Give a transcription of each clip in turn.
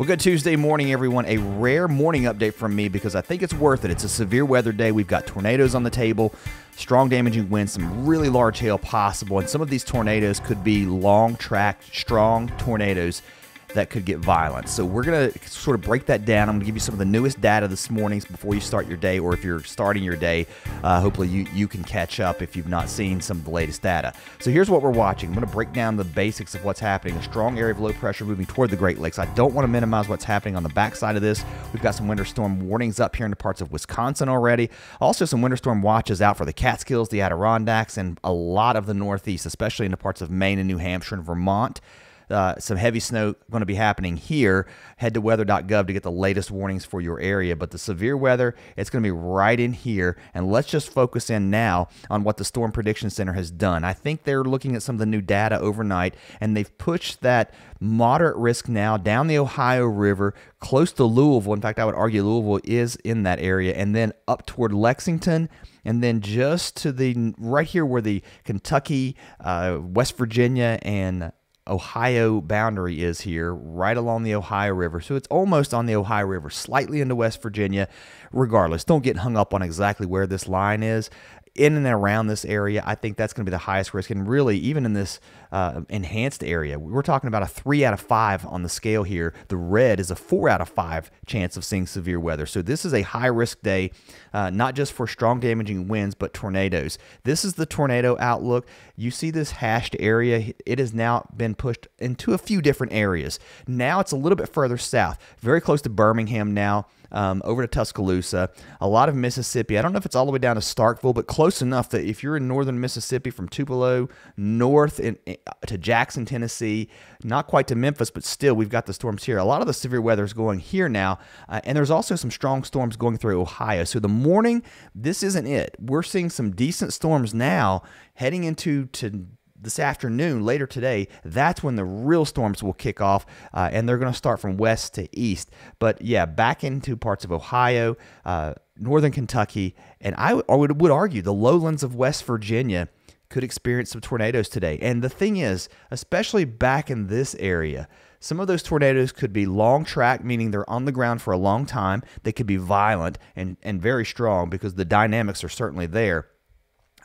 Well, good Tuesday morning, everyone. A rare morning update from me because I think it's worth it. It's a severe weather day. We've got tornadoes on the table, strong damaging winds, some really large hail possible, and some of these tornadoes could be long tracked, strong tornadoes that could get violent. So we're going to sort of break that down. I'm going to give you some of the newest data this morning before you start your day, or if you're starting your day, uh, hopefully you, you can catch up if you've not seen some of the latest data. So here's what we're watching. I'm going to break down the basics of what's happening. A strong area of low pressure moving toward the Great Lakes. I don't want to minimize what's happening on the backside of this. We've got some winter storm warnings up here in the parts of Wisconsin already. Also, some winter storm watches out for the Catskills, the Adirondacks, and a lot of the Northeast, especially in the parts of Maine and New Hampshire and Vermont. Uh, some heavy snow going to be happening here. Head to weather.gov to get the latest warnings for your area. But the severe weather, it's going to be right in here. And let's just focus in now on what the Storm Prediction Center has done. I think they're looking at some of the new data overnight, and they've pushed that moderate risk now down the Ohio River, close to Louisville. In fact, I would argue Louisville is in that area, and then up toward Lexington and then just to the right here where the Kentucky, uh, West Virginia, and Ohio boundary is here, right along the Ohio River. So it's almost on the Ohio River, slightly into West Virginia. Regardless, don't get hung up on exactly where this line is in and around this area, I think that's going to be the highest risk. And really, even in this uh, enhanced area, we're talking about a three out of five on the scale here. The red is a four out of five chance of seeing severe weather. So this is a high risk day, uh, not just for strong damaging winds, but tornadoes. This is the tornado outlook. You see this hashed area. It has now been pushed into a few different areas. Now it's a little bit further south, very close to Birmingham now um, over to Tuscaloosa, a lot of Mississippi. I don't know if it's all the way down to Starkville, but close enough that if you're in northern Mississippi from Tupelo north in, to Jackson, Tennessee, not quite to Memphis, but still we've got the storms here. A lot of the severe weather is going here now, uh, and there's also some strong storms going through Ohio. So the morning, this isn't it. We're seeing some decent storms now heading into to this afternoon, later today, that's when the real storms will kick off, uh, and they're going to start from west to east. But yeah, back into parts of Ohio, uh, northern Kentucky, and I would, would argue the lowlands of West Virginia could experience some tornadoes today. And the thing is, especially back in this area, some of those tornadoes could be long track, meaning they're on the ground for a long time. They could be violent and, and very strong because the dynamics are certainly there.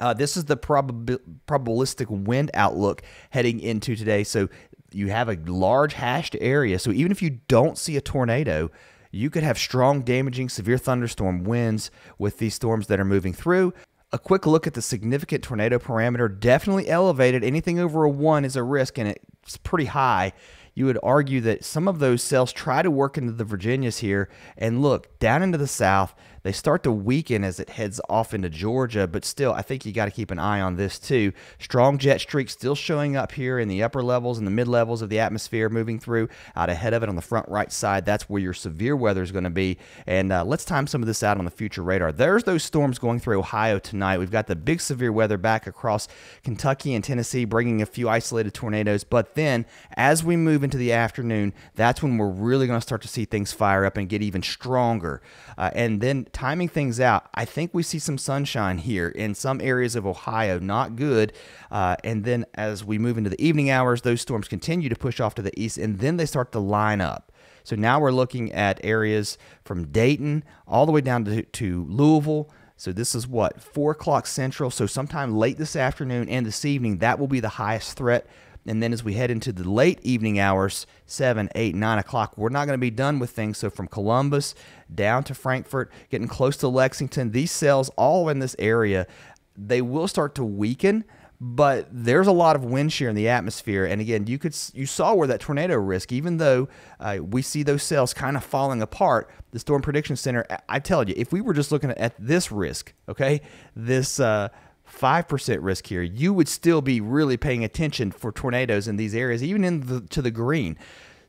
Uh, this is the probab- probabilistic wind outlook heading into today. So you have a large hashed area. So even if you don't see a tornado, you could have strong, damaging, severe thunderstorm winds with these storms that are moving through. A quick look at the significant tornado parameter definitely elevated. Anything over a one is a risk, and it's pretty high. You would argue that some of those cells try to work into the Virginias here. And look, down into the south, they start to weaken as it heads off into Georgia, but still, I think you got to keep an eye on this too. Strong jet streak still showing up here in the upper levels and the mid levels of the atmosphere, moving through out ahead of it on the front right side. That's where your severe weather is going to be. And uh, let's time some of this out on the future radar. There's those storms going through Ohio tonight. We've got the big severe weather back across Kentucky and Tennessee, bringing a few isolated tornadoes. But then, as we move into the afternoon, that's when we're really going to start to see things fire up and get even stronger. Uh, and then timing things out, I think we see some sunshine here in some areas of Ohio, not good. Uh, and then as we move into the evening hours, those storms continue to push off to the east, and then they start to line up. So now we're looking at areas from Dayton all the way down to, to Louisville. So this is what, 4 o'clock central. So sometime late this afternoon and this evening, that will be the highest threat and then as we head into the late evening hours, 7, 8, 9 o'clock, we're not going to be done with things. So from Columbus down to Frankfort, getting close to Lexington, these cells all in this area, they will start to weaken but there's a lot of wind shear in the atmosphere and again you could you saw where that tornado risk even though uh, we see those cells kind of falling apart the storm prediction center i tell you if we were just looking at this risk okay this uh, 5% risk here, you would still be really paying attention for tornadoes in these areas, even in the, to the green.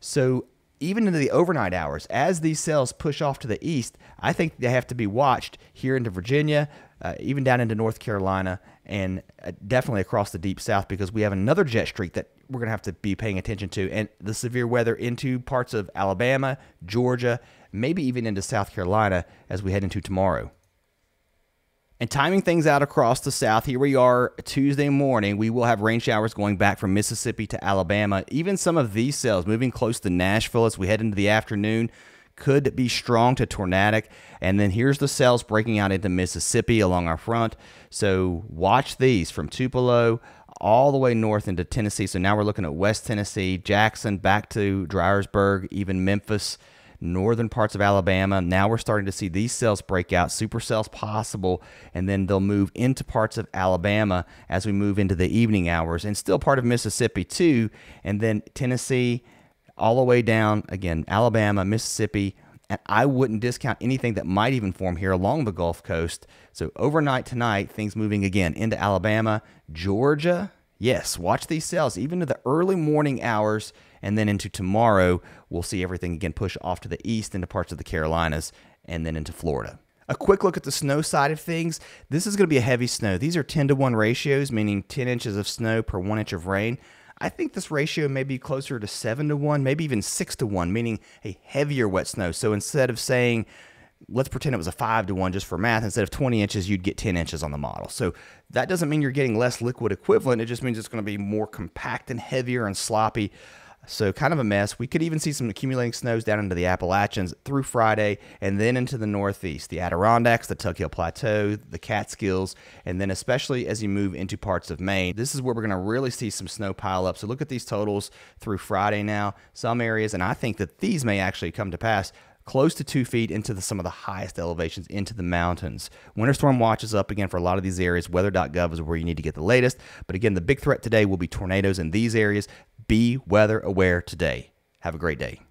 So even into the overnight hours, as these cells push off to the east, I think they have to be watched here into Virginia, uh, even down into North Carolina, and uh, definitely across the deep south because we have another jet streak that we're going to have to be paying attention to, and the severe weather into parts of Alabama, Georgia, maybe even into South Carolina as we head into tomorrow. And timing things out across the south, here we are Tuesday morning. We will have rain showers going back from Mississippi to Alabama. Even some of these cells moving close to Nashville as we head into the afternoon could be strong to tornadic. And then here's the cells breaking out into Mississippi along our front. So watch these from Tupelo all the way north into Tennessee. So now we're looking at West Tennessee, Jackson, back to Dyersburg, even Memphis northern parts of Alabama. Now we're starting to see these cells break out, supercells possible, and then they'll move into parts of Alabama as we move into the evening hours, and still part of Mississippi too, and then Tennessee, all the way down again, Alabama, Mississippi. And I wouldn't discount anything that might even form here along the Gulf Coast. So overnight tonight, things moving again into Alabama, Georgia. Yes, watch these cells even to the early morning hours and then into tomorrow, we'll see everything again push off to the east into parts of the Carolinas and then into Florida. A quick look at the snow side of things. This is going to be a heavy snow. These are 10 to 1 ratios, meaning 10 inches of snow per 1 inch of rain. I think this ratio may be closer to 7 to 1, maybe even 6 to 1, meaning a heavier wet snow. So instead of saying let's pretend it was a 5 to 1 just for math. Instead of 20 inches, you'd get 10 inches on the model. So that doesn't mean you're getting less liquid equivalent. It just means it's going to be more compact and heavier and sloppy. So kind of a mess. We could even see some accumulating snows down into the Appalachians through Friday and then into the Northeast, the Adirondacks, the Tug Hill Plateau, the Catskills, and then especially as you move into parts of Maine. This is where we're going to really see some snow pile up. So look at these totals through Friday now. Some areas, and I think that these may actually come to pass close to two feet into the, some of the highest elevations into the mountains. Winter storm watch is up again for a lot of these areas. Weather.gov is where you need to get the latest. But again, the big threat today will be tornadoes in these areas. Be weather aware today. Have a great day.